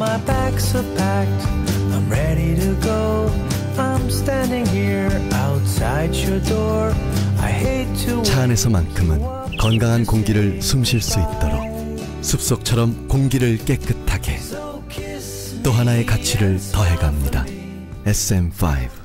my bags are packed. I'm ready to go. I'm standing here outside your door. I hate to 차 안에서만큼은 건강한 공기를 숨 쉴 수 있도록 숲속처럼 공기를 깨끗하게 또 하나의 가치를 더해갑니다. SM5